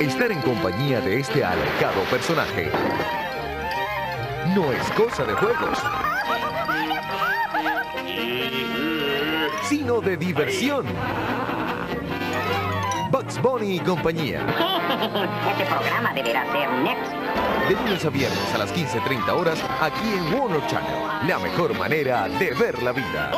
Estar en compañía de este alocado personaje no es cosa de juegos, sino de diversión. Bugs Bunny y compañía. Este programa deberá ser un éxito. De lunes a viernes a las 15.30 horas, aquí en Warner Channel. La mejor manera de ver la vida.